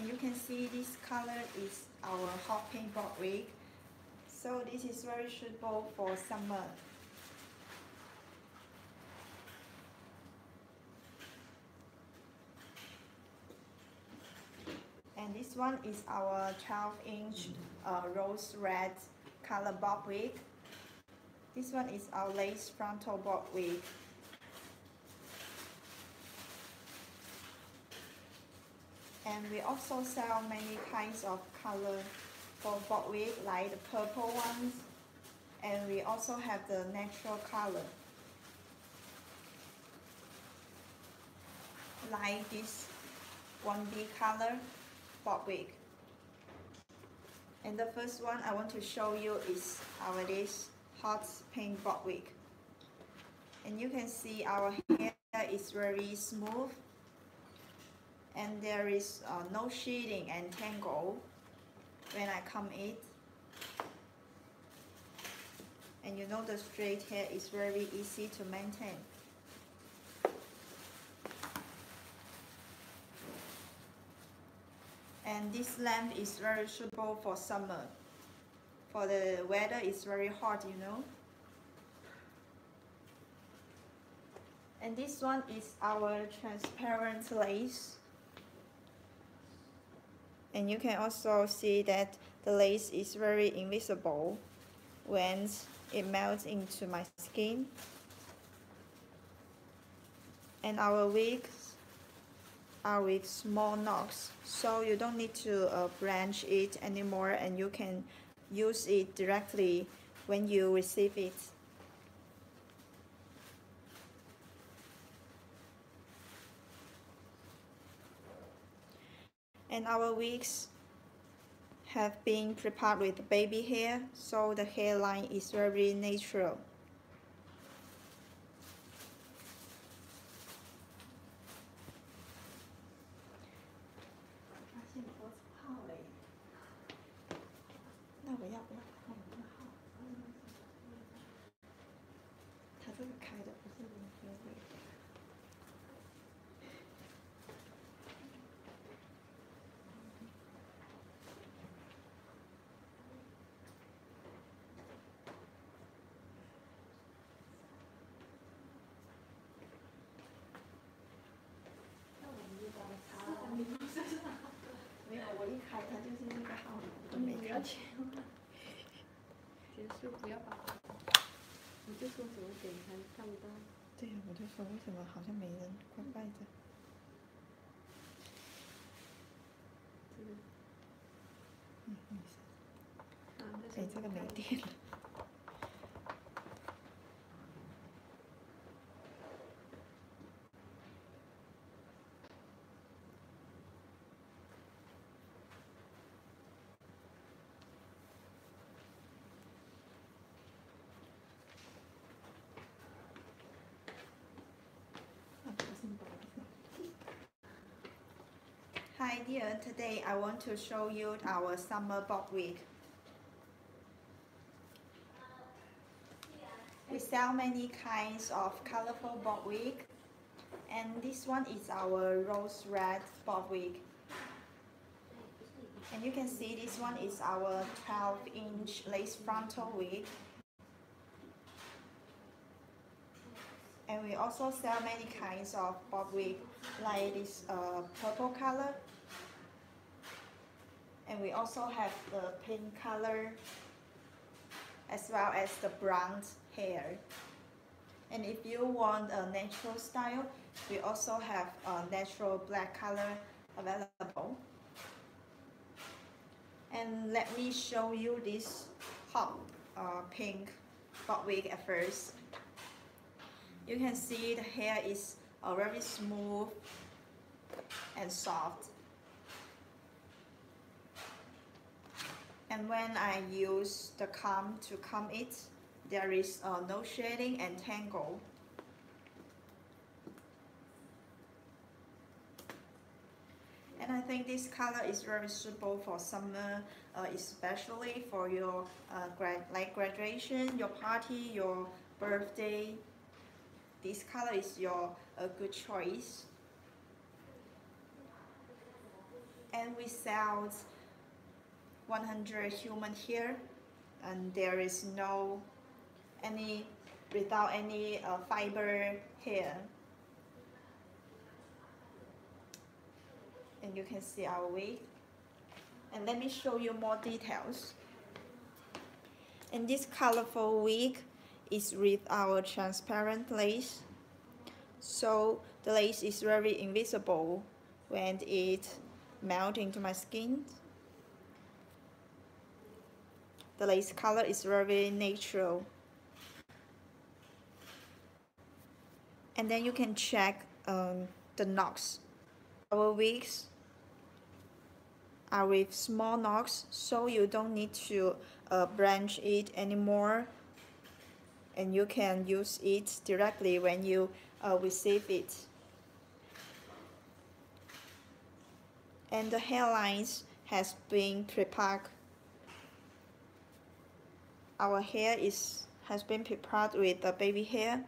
and you can see this color is our hot pink bob wig. So this is very suitable for summer. And this one is our 12 inch uh, rose red color bob wig. This one is our lace frontal bob wig and we also sell many kinds of color for wig like the purple ones. And we also have the natural color. Like this 1B color wig and the first one I want to show you is our this hot pink wig and you can see our hair is very smooth and there is uh, no shedding and tangle when I comb it and you know the straight hair is very easy to maintain. And this lamp is very suitable for summer. For the weather is very hot you know. And this one is our transparent lace and you can also see that the lace is very invisible when it melts into my skin. And our wigs are with small knots so you don't need to uh, branch it anymore and you can use it directly when you receive it and our wigs have been prepared with baby hair so the hairline is very natural 结束，不要把。你就说怎么点开看不到。对呀，我就说为什么好像没人，怪怪的。嗯，没事。哎，这个没电了。Hi dear, today I want to show you our summer bob wig. We sell many kinds of colorful bob wig and this one is our rose red bob wig. And you can see this one is our 12 inch lace frontal wig. And we also sell many kinds of bob wig like this uh, purple color and we also have the pink color as well as the brown hair. And if you want a natural style we also have a natural black color available. And let me show you this hot uh, pink bob wig at first. You can see the hair is uh, very smooth and soft and when I use the comb to comb it there is uh, no shedding and tangle. And I think this color is very suitable for summer uh, especially for your uh, grad like graduation your party your birthday. This color is your a good choice. And we sell 100 human hair and there is no any without any uh, fiber hair and you can see our wig and let me show you more details. And this colorful wig is with our transparent lace. So the lace is very invisible when it melt into my skin the lace color is very natural. And then you can check um, the knots our wigs are with small knots so you don't need to uh, branch it anymore. And you can use it directly when you uh, receive it. And the hairlines has been prepared our hair is has been prepared with the baby hair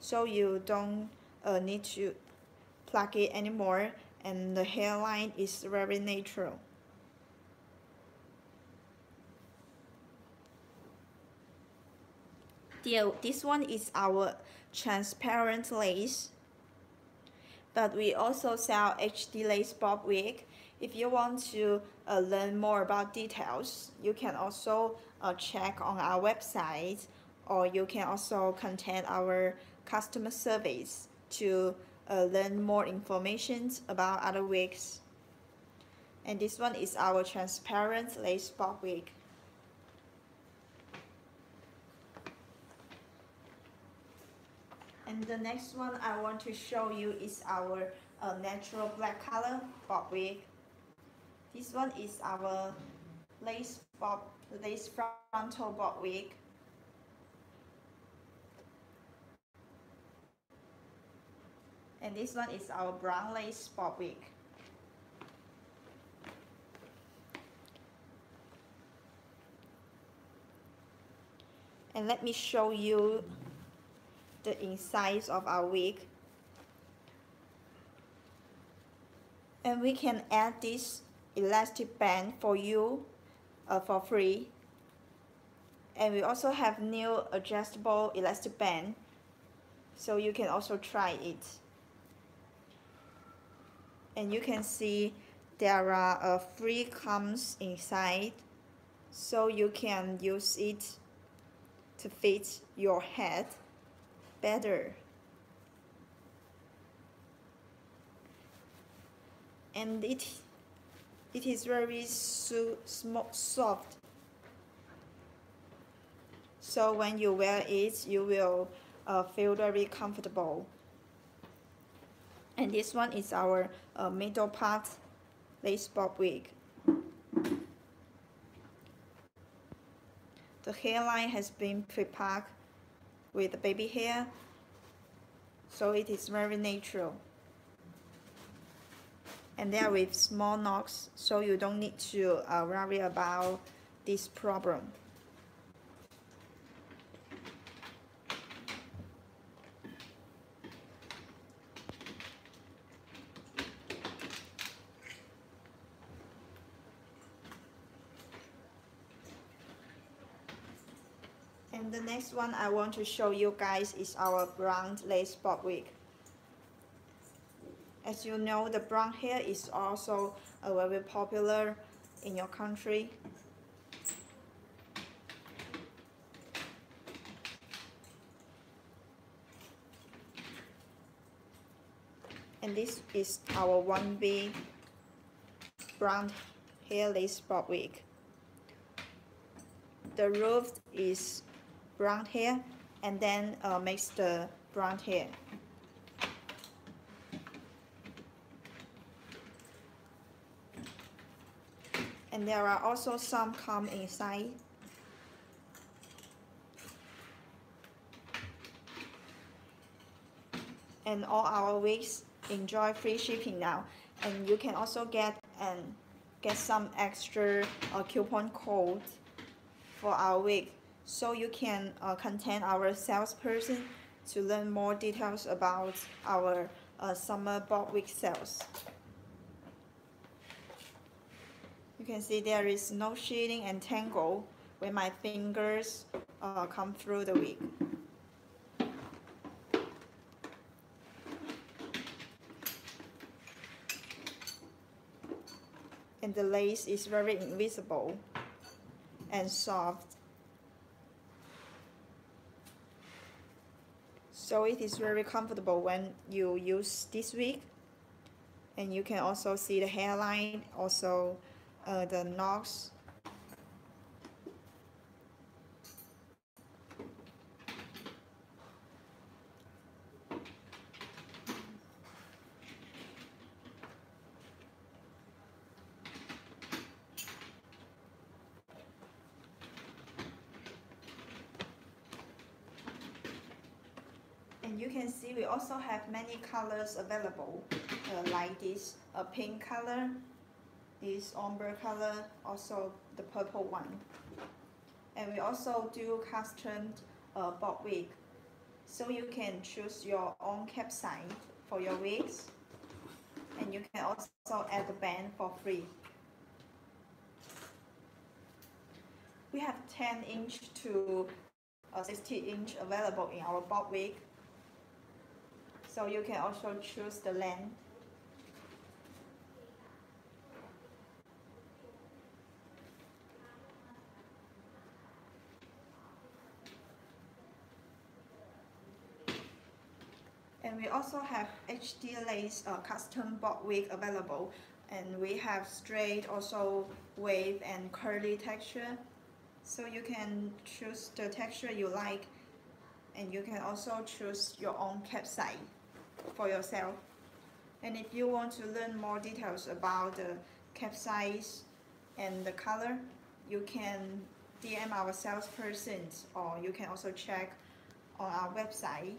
so you don't uh, need to plug it anymore and the hairline is very natural. This one is our transparent lace but we also sell HD lace bob wig. If you want to uh, learn more about details, you can also uh, check on our website or you can also contact our customer service to uh, learn more information about other wigs. And this one is our transparent lace bob wig. And the next one I want to show you is our uh, natural black color bob wig. This one is our lace bob, lace frontal bob wig. and this one is our brown lace bob wig. And let me show you the inside of our wig. And we can add this elastic band for you uh, for free. And we also have new adjustable elastic band so you can also try it and you can see there are uh, free combs inside so you can use it to fit your head better and it it is very so soft so when you wear it you will uh, feel very comfortable and this one is our uh, middle part lace bob wig. The hairline has been prepared with baby hair, so it is very natural. And they are with small knots, so you don't need to uh, worry about this problem. And the next one I want to show you guys is our brown lace bob wig. As you know, the brown hair is also uh, very popular in your country. And this is our 1B brown hair lace bob wig. The roof is brown hair and then uh, makes the brown hair. And there are also some come inside. And all our wigs enjoy free shipping now. And you can also get and get some extra uh, coupon code for our wig so you can uh, contact our salesperson to learn more details about our uh, summer bob wig sales. Can see there is no shedding and tangle when my fingers uh, come through the wig. And the lace is very invisible and soft. So it is very comfortable when you use this wig. And you can also see the hairline, also uh, the knots and you can see we also have many colors available. Uh, like this a pink color this ombre color also the purple one. And we also do custom uh, bob wig. So you can choose your own cap size for your wigs. And you can also add the band for free. We have 10 inch to uh, 60 inch available in our bob wig. So you can also choose the length. We also have HD lace uh, custom bob wig available. And we have straight, also wave and curly texture. So you can choose the texture you like and you can also choose your own cap size for yourself. And if you want to learn more details about the cap size and the color, you can DM our salesperson or you can also check on our website.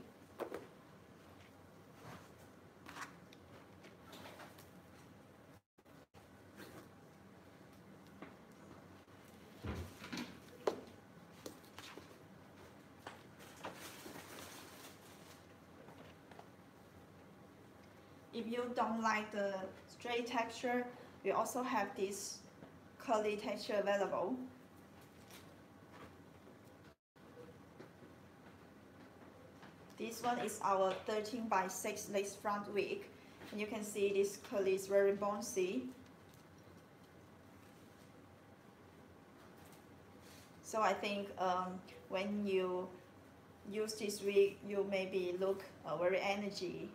If you don't like the straight texture, we also have this curly texture available. This one is our 13 by 6 lace front wig. And you can see this curly is very bouncy. So I think um, when you use this wig, you maybe look uh, very energy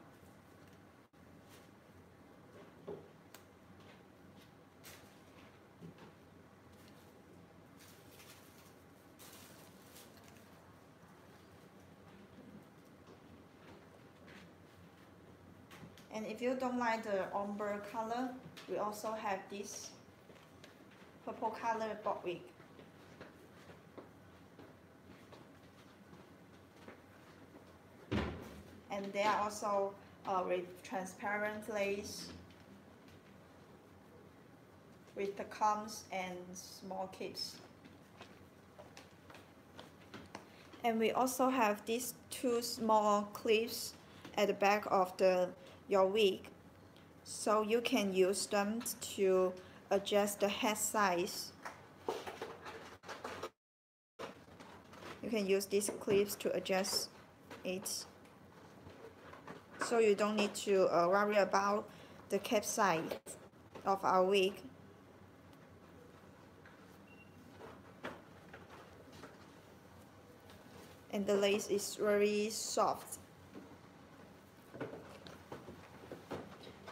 And if you don't like the ombre color, we also have this purple color bob. And they are also uh, with transparent lace with the combs and small clips. And we also have these two small clips at the back of the your wig. So you can use them to adjust the head size. You can use these clips to adjust it. So you don't need to uh, worry about the cap size of our wig. And the lace is very soft.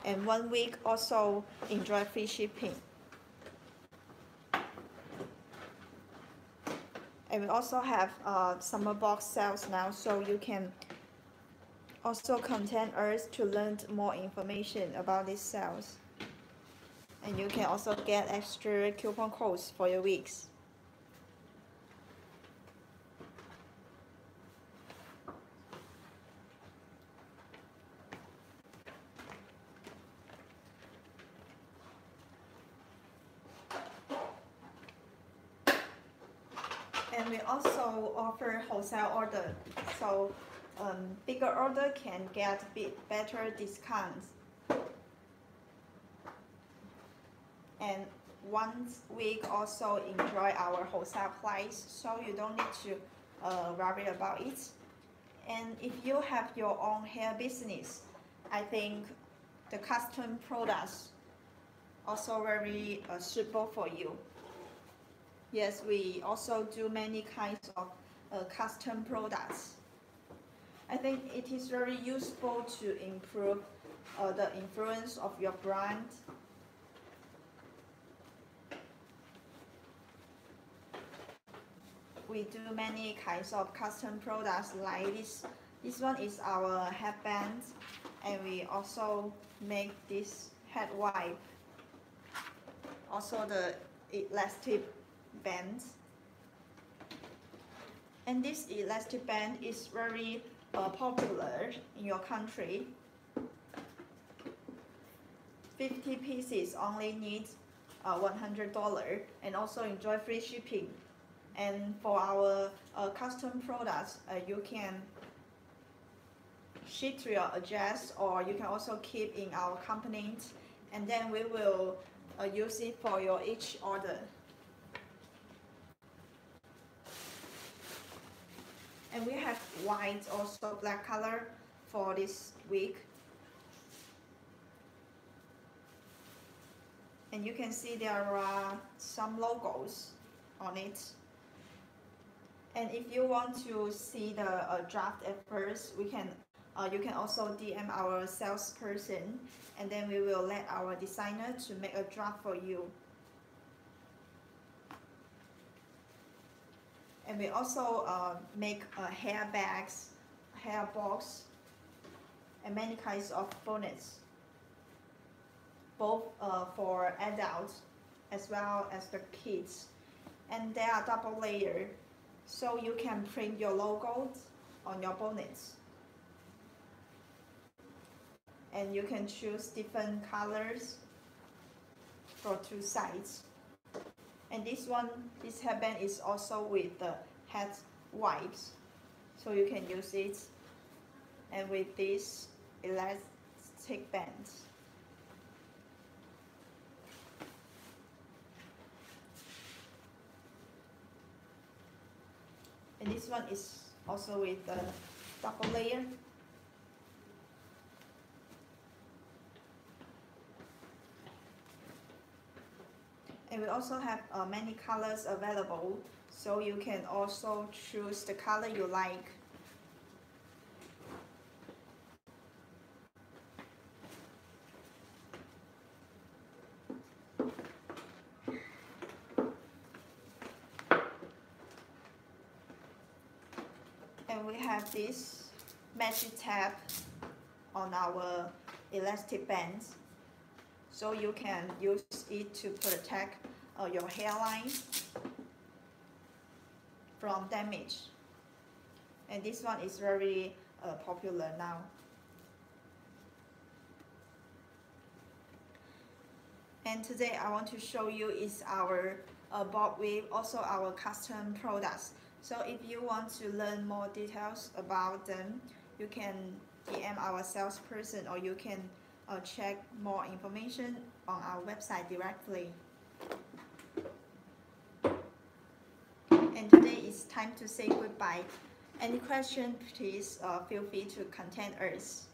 And one week also enjoy free shipping. And we also have uh, summer bob sales now, so you can also contact us to learn more information about these sales. And you can also get extra coupon codes for your weeks. and we also offer wholesale order. So um, bigger order can get bit better discounts. And once week also enjoy our wholesale price, so you don't need to uh, worry about it. And if you have your own hair business, I think the custom products also very uh, suitable for you. Yes, we also do many kinds of uh, custom products. I think it is very useful to improve uh, the influence of your brand. We do many kinds of custom products like this. This one is our headband and we also make this head wipe. Also the elastic band. And this elastic band is very uh, popular in your country. 50 pieces only need uh, $100 and also enjoy free shipping. And for our uh, custom products, uh, you can ship to your address or you can also keep in our company and then we will uh, use it for your each order. And we have white also black color for this week. And you can see there are some logos on it. And if you want to see the uh, draft at first, we can uh, you can also DM our salesperson and then we will let our designer to make a draft for you. And we also uh, make uh, hair bags, hair box, and many kinds of bonnets, both uh, for adults as well as the kids. And they are double layer, so you can print your logos on your bonnets. And you can choose different colors for two sides. And this one, this headband is also with the head wipes. So you can use it. And with this elastic band. And this one is also with the double layer. And we also have uh, many colors available, so you can also choose the color you like. And we have this magic tab on our elastic bands so you can use it to protect uh, your hairline from damage. And this one is very uh, popular now. And today I want to show you is our uh, bob weave also our custom products. So if you want to learn more details about them you can DM our salesperson or you can uh, check more information on our website directly. And today time to say goodbye. Any question, please uh, feel free to contact us.